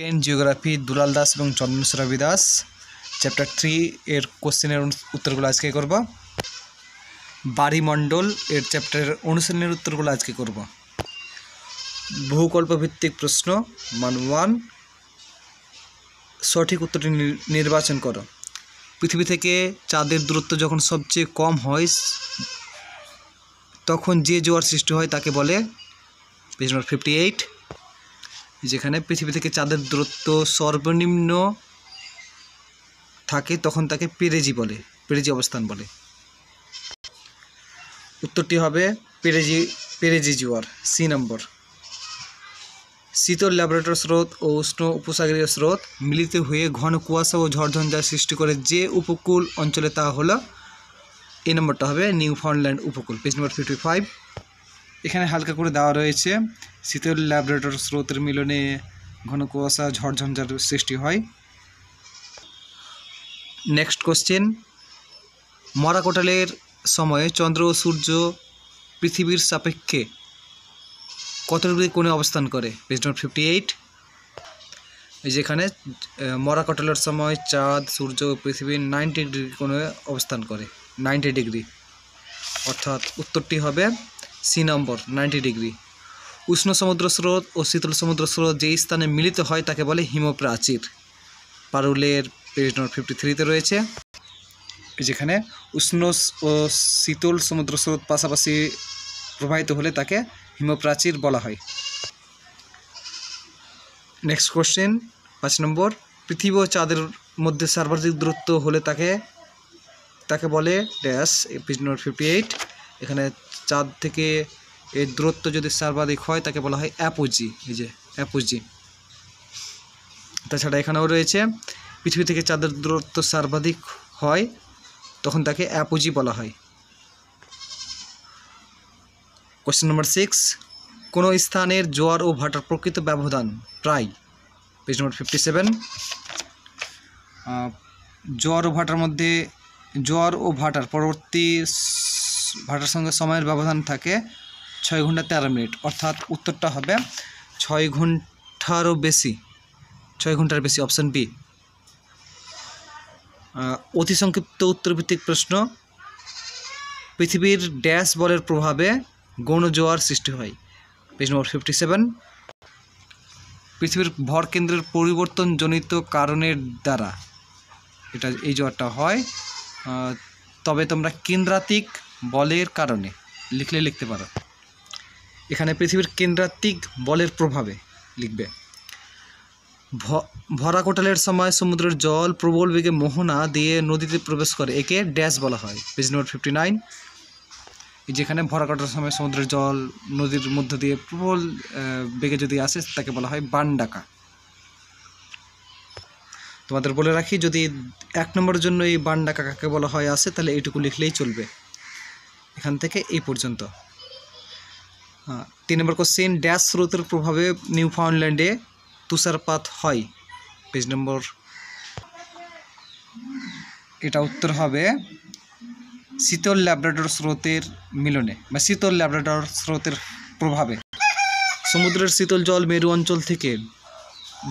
Ten geography Dulal Das এবং Chandreshwar Rabi Das. Chapter three এর কোশ্চেনের উত্তরগুলো আজকে করব। বাড়িমণ্ডল এর চ্যাপ্টারের অনুশীলনের উত্তরগুলো আজকে করব। বহুকল্প ভিত্তিক প্রশ্ন, মান ওয়ান সঠিক উত্তরটি নির্বাচন করো। পৃথিবী থেকে চাঁদের দূরত্ব যখন সবচেয়ে কম হয়, তখন যে জোয়ার সৃষ্টি হয় তাকে বলে পেজ নম্বর ফিফটি এইট যেখানে পৃথিবী থেকে চাঁদের দূরত্ব সর্বনিম্ন থাকে, তখন তাকে পেরেজি বলে, পেরেজি অবস্থান বলে। উত্তরটি হবে পেরেজি পেরেজি জুয়ার, সি নম্বর। শীতল ল্যাবরেটর স্রোত ও উষ্ণ উপসাগরীয় স্রোত মিলিত হয়ে ঘন কুয়াশা ও ঝড়ঝঞ্ঝার সৃষ্টি করে যে উপকূল অঞ্চলে তা হলো এই নম্বরটা হবে নিউ ফাউন্ডল্যান্ড উপকূল, পেজ নম্বর ফিফটি ফাইভ এখানে হালকা করে দেওয়া রয়েছে। শীতল ল্যাবরেটর স্রোতের মিলনে ঘন কুয়াশা, ঝড়ঝঞ্ঝার সৃষ্টি হয়। নেক্সট কোশ্চেন মরাকোটালের সময়ে চন্দ্র ও সূর্য পৃথিবীর সাপেক্ষে কত ডিগ্রি কোণে অবস্থান করে? পেজ নম্বর ফিফটি এইট এই যেখানে মরাকোটালের সময় চাঁদ, সূর্য পৃথিবীর নাইনটি ডিগ্রি কোণে অবস্থান করে। Ninety degree. অর্থাৎ উত্তরটি হবে সি নম্বর নাইনটি ডিগ্রি। উষ্ণ সমুদ্র স্রোত ও শীতল সমুদ্র স্রোত যেই স্থানে মিলিত হয় তাকে বলে হিমপ্রাচীর। পারুলের পেজ নম্বর ফিফটি থ্রিতে রয়েছে। যেখানে উষ্ণ ও শীতল সমুদ্র স্রোত পাশাপাশি প্রবাহিত হলে তাকে হিমপ্রাচীর বলা হয়। নেক্সট কোশ্চেন পাঁচ নম্বর, পৃথিবী ও চাঁদের মধ্যে সর্বাধিক দূরত্ব হলে তাকে তাকে বলে dash page number fifty eight এখানে চাঁদ থেকে এর দূরত্ব যদি সর্বাধিক হয়, তাকে বলা হয় অ্যাপোজি এই যে অ্যাপোজি তাছাড়া এখানেও রয়েছে, পৃথিবী থেকে চাঁদের দূরত্ব সর্বাধিক হয়, তখন তাকে অ্যাপোজি বলা হয়। কোশ্চেন নম্বর সিক্স কোনো স্থানের জোয়ার ও ভাটার প্রকৃত ব্যবধান? প্রায়। পেজ নম্বর ফিফটি সেভেন জোয়ার ও ভাটার মধ্যে, জোয়ার ও ভাটার পরবর্তী ভাটার সঙ্গে সময়ের ব্যবধান থাকে ছয় ঘণ্টা তেরো মিনিট। অর্থাৎ উত্তরটা হবে ছয় ঘন্টারও বেশি, ছয় ঘণ্টার বেশি অপশান বি অতি সংক্ষিপ্ত উত্তরভিত্তিক প্রশ্ন। পৃথিবীর ড্যাশ বলের প্রভাবে গৌণ জোয়ার সৃষ্টি হয়। পেজ নম্বর ফিফটি সেভেন পৃথিবীর ভর কেন্দ্রের পরিবর্তনজনিত কারণের দ্বারা এটা, এই জোয়ারটা হয়। তবে তোমরা কেন্দ্রাতিক বলের কারণে। লিখলে লিখতে পারো। এখানে পৃথিবীর কেন্দ্রাতিক বলের প্রভাবে লিখবে। ভরা কোটালের সময় সমুদ্রের জল প্রবল বেগে মোহনা দিয়ে নদীতে প্রবেশ করে। একে ড্যাশ বলা হয়। পেজ নম্বর ফিফটি নাইন যেখানে ভরা কোটালের সময় সমুদ্রের জল নদীর মধ্য দিয়ে প্রবল বেগে যদি আসে, তাকে বলা হয় বান ডাকা তোমাদের বলে রাখি, যদি এক নম্বরের জন্য এই বান ডাকা কাকে বলা হয় আসে, তাহলে এইটুকু লিখলেই চলবে। এখান থেকে এই পর্যন্ত। তিন নম্বর কোশ্চেন ড্যাশ স্রোতের প্রভাবে নিউ ফাউন্ডল্যান্ডে তুষারপাত হয়। পেজ নম্বর, এটা উত্তর হবে শীতল ল্যাবরেটর স্রোতের মিলনে বা শীতল ল্যাবরেটর স্রোতের প্রভাবে। সমুদ্রের শীতল জল মেরু অঞ্চল থেকে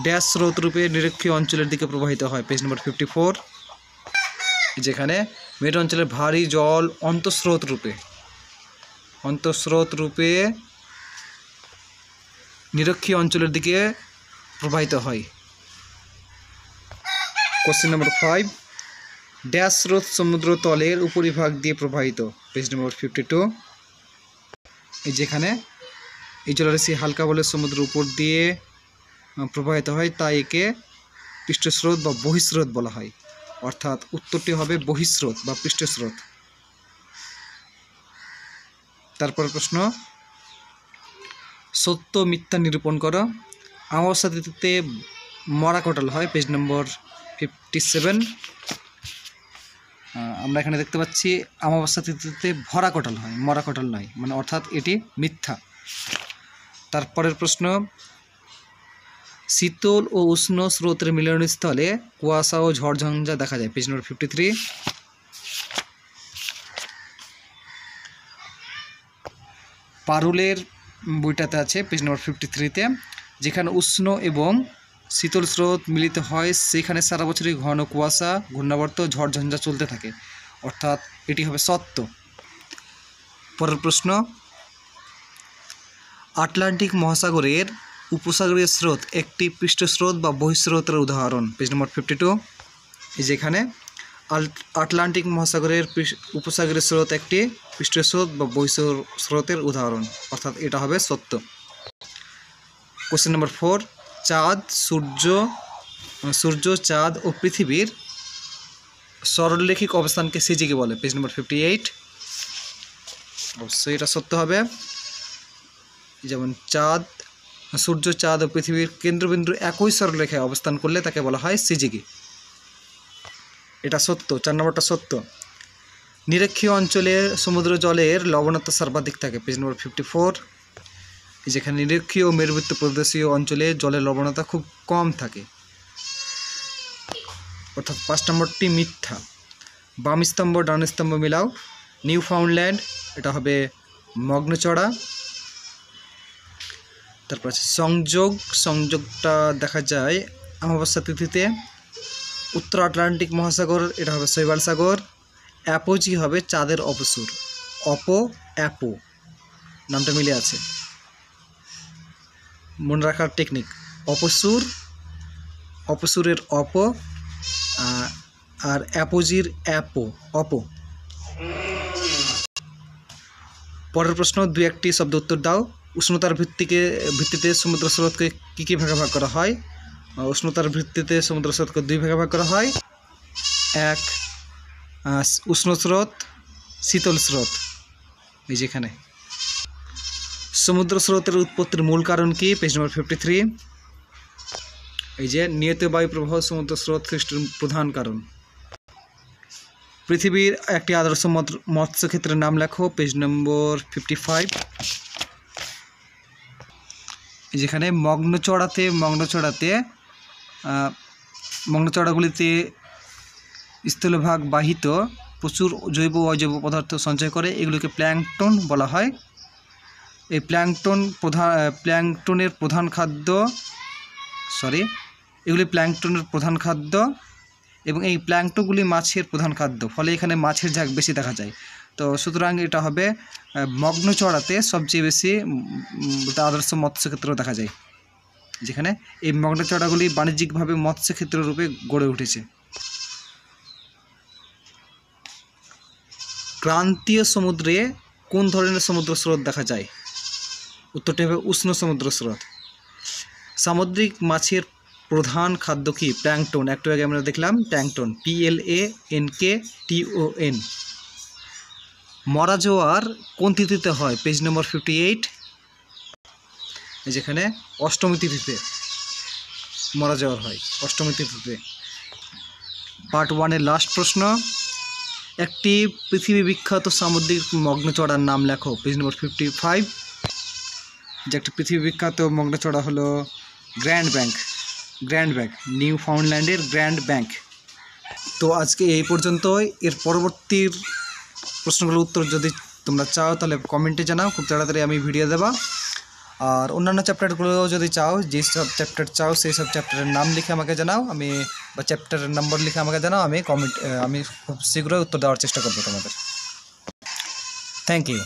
ড্যাশ স্রোত রূপে নিরক্ষীয় অঞ্চলের দিকে প্রবাহিত হয়। পেজ নম্বর ফিফটি ফোর যেখানে মেরু অঞ্চলের ভারী জল অন্তঃস্রোত রূপে অন্তঃস্রোত রূপে নিরক্ষী অঞ্চলের দিকে প্রবাহিত হয়। কোশ্চেন নম্বর ফাইভ ড্যাশ স্রোত সমুদ্র তলের উপরিভাগ দিয়ে প্রবাহিত। পেজ নম্বর ফিফটি টু এই যেখানে এই জলরাশি হালকা বলে সমুদ্রের উপর দিয়ে প্রবাহিত হয়, তাই একে পৃষ্ঠস্রোত বা বহিঃস্রোত বলা হয়। অর্থাৎ উত্তরটি হবে বহিঃস্রোত বা পৃষ্ঠস্রোত। তারপর প্রশ্ন, সত্য মিথ্যা নিরূপণ করো। অমাবস্যা তিথিতে মরা কোটাল হয়, পেজ নম্বর ফিফটি সেভেন আমরা এখানে দেখতে পাচ্ছি অমাবস্যা তিথিতে ভরা কোটাল হয়, মরা কোটাল নয় মানে অর্থাৎ এটি মিথ্যা। তারপরের প্রশ্ন শীতল ও উষ্ণ স্রোতের মিলনস্থলে কুয়াশা ও ঝড়ঝঞ্ঝা দেখা যায়। পেজ নম্বর ফিফটি থ্রি পারুলের বইটাতে আছে পেজ নম্বর ফিফটি থ্রিতে যেখানে উষ্ণ এবং শীতল স্রোত মিলিত হয়, সেখানে সারা বছরই ঘন কুয়াশা, ঘূর্ণাবর্ত ঝড়ঝঞ্ঝা চলতে থাকে। অর্থাৎ এটি হবে সত্য। পরের প্রশ্ন, আটলান্টিক মহাসাগরের উপসাগরীয় স্রোত, একটি পৃষ্ঠস্রোত বা বহিঃস্রোতের উদাহরণ। পেজ নম্বর ফিফটি টু এই যেখানে আটলান্টিক মহাসাগরের উপসাগরীয় স্রোত একটি পৃষ্ঠস্রোত বা বহিঃস্রোতের উদাহরণ, অর্থাৎ এটা হবে সত্য। কোশ্চেন নম্বর ফোর চাঁদ, সূর্য সূর্য, চাঁদ ও পৃথিবীর সরলরেখিক অবস্থানকে সিজিকে বলে। পেজ নম্বর ফিফটি এইট অবশ্যই এটা সত্য হবে। যেমন চাঁদ সূর্য, চাঁদ ও পৃথিবীর কেন্দ্রবিন্দু একই সরলরেখায় অবস্থান করলে তাকে বলা হয় সিজিকি এটা সত্য, চার নম্বরটা সত্য। নিরক্ষীয় অঞ্চলে সমুদ্র জলের লবণাক্ত সর্বাধিক থাকে, পেজ নম্বর ফিফটি ফোর যেখানে নিরক্ষীয় ও মেরুবৃত্ত প্রদেশীয় অঞ্চলে জলের লবণতা খুব কম থাকে। অর্থাৎ পাঁচ নম্বরটি মিথ্যা। বাম স্তম্ভ, ডান স্তম্ভ মিলাও। নিউ ফাউন্ডল্যান্ড এটা হবে মগ্নচড়া। তারপর আছে সংযোগ। সংযোগটা দেখা যায় অমাবস্যা তিথিতে। উত্তর আটলান্টিক মহাসাগর, এটা হবে শৈবাল সাগর। অ্যাপোজি হবে চাঁদের অপসুর অপো, অ্যাপো। নামটা মিলে আছে। মনে রাখার টেকনিক অপসুর। অপসুরের অপ আর অ্যাপোজির অ্যাপো, অপো। পরের প্রশ্ন, দুই একটি শব্দ উত্তর দাও। উষ্ণতার ভিত্তিকে, ভিত্তিতে সমুদ্র স্রোতকে কী কী ভাগে ভাগ করা হয়? উষ্ণতার ভিত্তিতে সমুদ্র স্রোতকে দুই ভাগে ভাগ করা হয়। এক উষ্ণ স্রোত, শীতল স্রোত। এই যেখানে সমুদ্র স্রোতের উৎপত্তির মূল কারণ কি? পেজ নম্বর ফিফটি থ্রি এই যে নিয়ত বায়ু প্রবাহ সমুদ্র স্রোত সৃষ্টির প্রধান কারণ। পৃথিবীর একটি আদর্শ মৎ- মৎস্যক্ষেত্রের নাম লেখো, পেজ নম্বর ফিফটি ফাইভ যেখানে মগ্নচড়াতে মগ্নচড়াতে মগ্নচড়াগুলিতে স্থলভাগ বাহিত প্রচুর জৈব অজৈব পদার্থ সঞ্চয় করে, এগুলোকে প্ল্যাঙ্কটন বলা হয়। এই প্ল্যাংটন প্রধান প্ল্যাংটনের প্রধান খাদ্য, সরি, এগুলি প্ল্যাংটনের প্রধান খাদ্য এবং এই প্ল্যাংটনগুলি মাছের প্রধান খাদ্য, ফলে এখানে মাছের ঝাঁক বেশি দেখা যায়। তো সুতরাং এটা হবে মগ্ন চড়াতে সবচেয়ে বেশি আদর্শ মৎস্যক্ষেত্র দেখা যায়, যেখানে এই মগ্ন চড়াগুলি বাণিজ্যিকভাবে মৎস্যক্ষেত্র রূপে গড়ে উঠেছে। ক্রান্তীয় সমুদ্রে কোন ধরনের সমুদ্র স্রোত দেখা যায়? উত্তরটি হবে উষ্ণ সমুদ্র স্রোত। সামুদ্রিক মাছের প্রধান খাদ্য কি? প্ল্যাংটন। একটু আগে আমরা দেখলাম plankton P L A N K T O N মরা জোয়ার কোন তিথিতে হয়? পেজ নম্বর ফিফটি এইট যেখানে অষ্টমী তিথিতে মরা জোয়ার হয়, অষ্টমী তিথিতে। পার্ট ওয়ানের লাস্ট প্রশ্ন, একটি পৃথিবী বিখ্যাত সামুদ্রিক মগ্নচড়ার নাম লেখো। পেজ নম্বর ফিফটি ফাইভ যে একটি পৃথিবী বিখ্যাত মগ্নচড়া হলো grand bank grand bank new ফাউন্ডল্যান্ডের grand bank তো আজকে এই পর্যন্তই। এর পরবর্তীর প্রশ্নগুলোর উত্তর যদি তোমরা চাও, তাহলে কমেন্টে জানাও। খুব তাড়াতাড়ি আমি ভিডিও দেবা। আর অন্যান্য চ্যাপ্টারগুলো যদি চাও যে সব চ্যাপ্টার চাও, সেই সব চ্যাপ্টারের নাম লিখে আমাকে জানাও। আমি বা চ্যাপ্টারের নম্বর লিখে আমাকে জানাও। আমি কমেন্ট আমি খুব শীঘ্রই উত্তর দেওয়ার চেষ্টা করব তোমাদের। Thank you